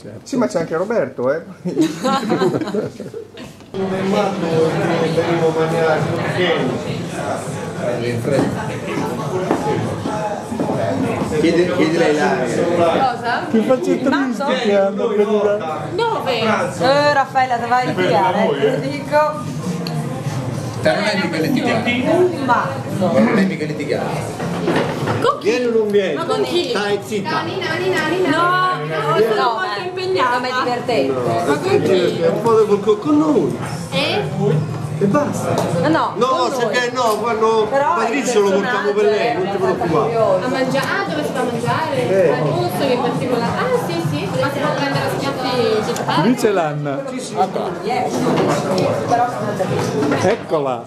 certo. Sì, ma c'è anche Roberto, eh. Non è matto che venivo mangiare Chiedi, chiedi lei l'aria. Cosa? Che faccetta triste che hanno per una... Dove? Eh, Raffaella, te vai a litigare, te lo dico. Te non è mica litigare. Ma Non è mica litigare. Vieni o non vieni? Ma con chi? Stai zitta. No, no, sono no, non è divertente. Ma con chi? Un po' di- con, con noi. Eh? E basta. No, no, No, che no, quando Però Patrizio lo portiamo per lei, non ti preoccupare. A mangiare? Ah, dove si va a mangiare? Al posto che in particolare. Ah, sì, sì. Ma si può prendere a schiaffi? Lì c'è l'Anna. Eccola.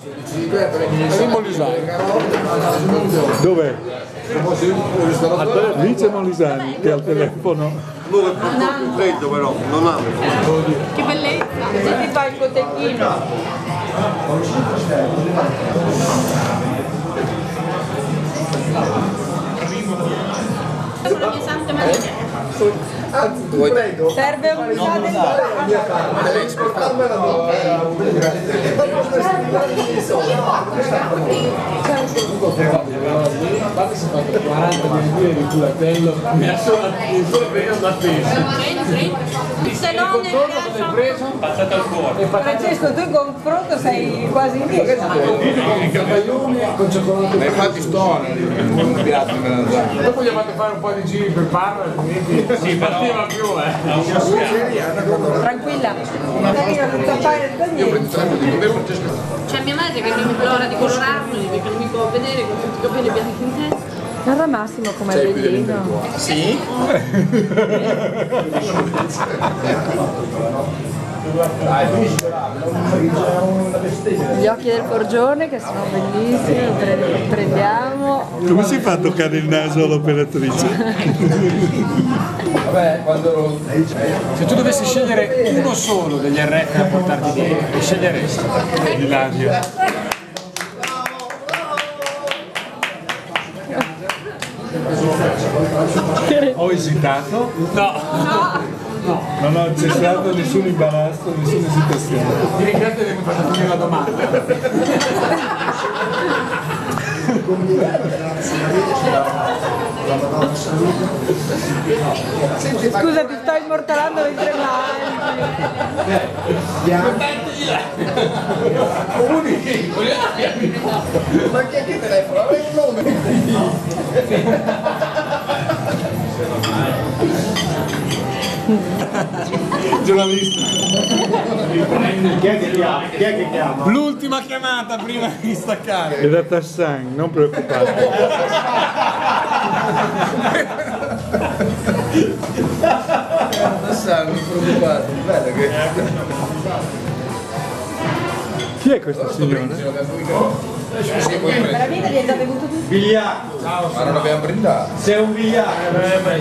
Dov'è? Lì c'è Molisani che è al telefono. Dove è purtroppo freddo però, non amo. Che bellezza. Se ti fa il cotechino. Sono le mie sante maniche. Serve un po' del Se non nel caso. Francesco, tu in confronto sei quasi in mezzo. Ma infatti sto non mi piace me Dopo gli ho fatto fare un po' di giri per farlo, altrimenti non partiva più, eh. Tranquilla. Non devi non tappare da niente. C'è mia madre che mi implora di colorarmeli vedere con tutti i capelli bianchi in testa. Guarda Massimo com'è bellino. Sì? Gli occhi del forgione che sono bellissimi, li pre- li prendiamo. Come si fa a toccare il naso all'operatrice? Vabbè, quando Se tu dovessi scegliere uno solo degli RF da portarti dietro, che sceglieresti? Ilaria. Ho esitato. No! Non ho c'è stato nessun imbarazzo, nessuna esitazione. Ti ringrazio di avermi fatto finire la domanda. Scusa, ti sto immortalando mentre mangi. Ma chi è che telefono? Avrei un nome. Giornalista. Chi è che chiama? Chi è che chiama? L'ultima chiamata prima di staccare. È da Tassan, non preoccupate. Sa, non preoccupate. Bello che... Chi è questa signora? Sì. Veramente li già bevuto tutti? Vigliacco. Ma non abbiamo brindato. Sei un vigliacco.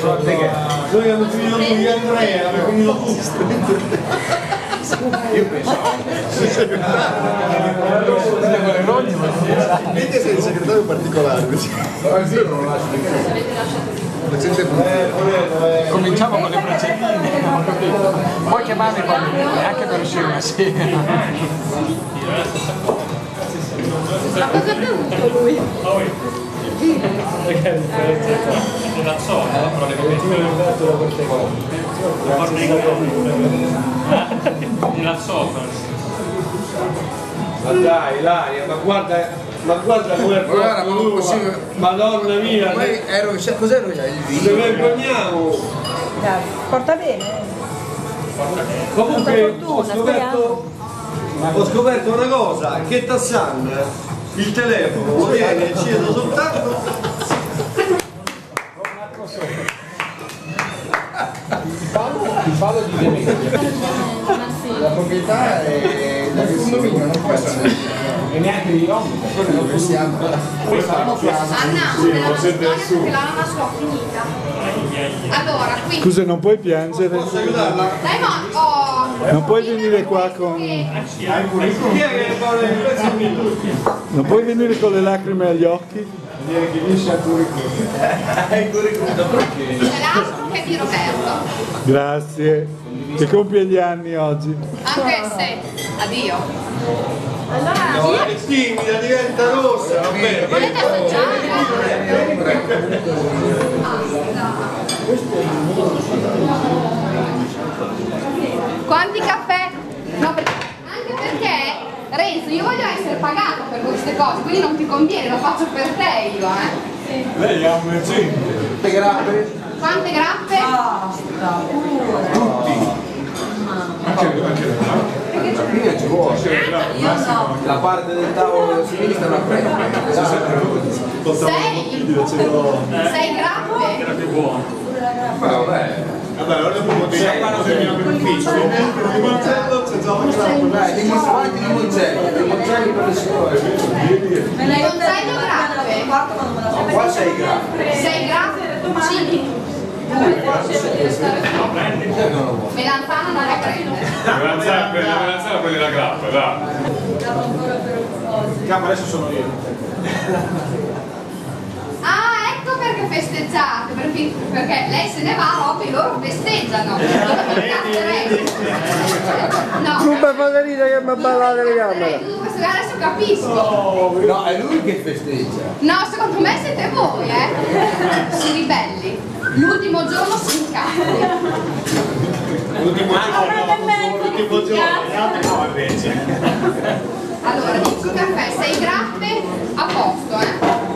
Guarda che Noi abbiamo finito di Andrea, abbiamo finito tutto. Vedi sei il segretario particolare. Facente Cominciamo con le capito. Puoi chiamarmi quando anche per uscire una sera. Ma cosa ha bevuto lui? Ma dai, Ilaria, ma guarda, ma guarda come è Guarda, ma. Madonna mia, Poi ero, cioè, cos'ero? Il ci vino? vergogniamo. Dai, porta bene. Comunque ho fortuna, scoperto, ho scoperto una cosa, che Tassan il telefono lo tiene acceso soltanto La proprietà è del condominio, non può essere. E neanche di ombre. Non possiamo. Anna, nella storia perché la mamma sua finita. Allora, qui. Scusa, non puoi piangere? Dai, ma. Oh! Non puoi venire qua con... che? Non puoi venire con le lacrime agli occhi? Viene chi dice a curriculum. L'altro che è di Roberto. Grazie. Che compie gli anni oggi. Anche se. Addio. No, è timida, diventa rossa, va bene. Volete assaggiare? Quanti caffè? No, perché- anche perché Renzo, io voglio essere pagato per queste cose, quindi non ti conviene, lo faccio per te io, eh. Lei ha un esempio. Quante grappe? La parte del tavolo sinistra la prende. Sei? Sei grappe? Vabbè. Vabbè, allora dopo quando termina per ufficio. Il mantello c'è già la grappa. Dai, limoncello, quanti limoncelli? Limoncelli per le signore. Limoncello grappe? Qua sei gradi. Sei grappe? Sì. Melanzana non la prende. melanzana, per la melanzana prendi la grappa, dai. Capo, adesso sono io. Ah, ecco perché festeggiate, perché, perché lei se ne va, Robby, loro festeggiano. No, Come Margherita che mi ha ballato le gambe. tu festeggiare adesso capisco. No, è lui che festeggia. No, secondo me siete voi, eh. Si ribelli. L'ultimo giorno si incazzi. L'ultimo giorno, l'ultimo giorno, no invece. Allora, 10 caffè, 6 grappe, a posto, eh.